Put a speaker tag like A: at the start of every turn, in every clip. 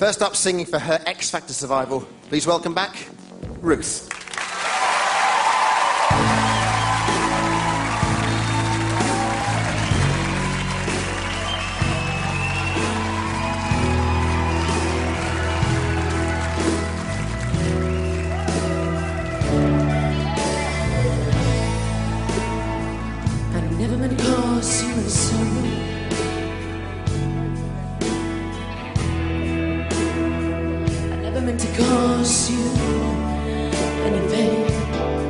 A: First up, singing for her X Factor survival, please welcome back Ruth.
B: I never meant to cause you never meant to cause you any pain.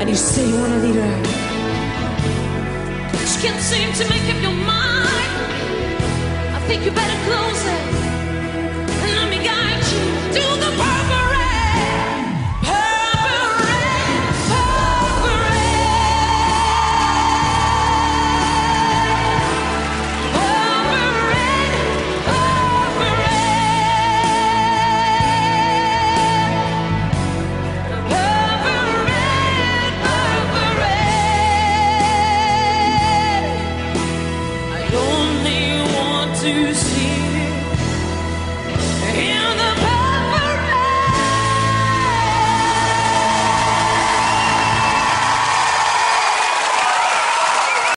B: And you say you wanna lead her. But you can't seem to make up your mind. I think you better close it and let me guide you to the to see. In